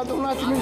Vado un attimo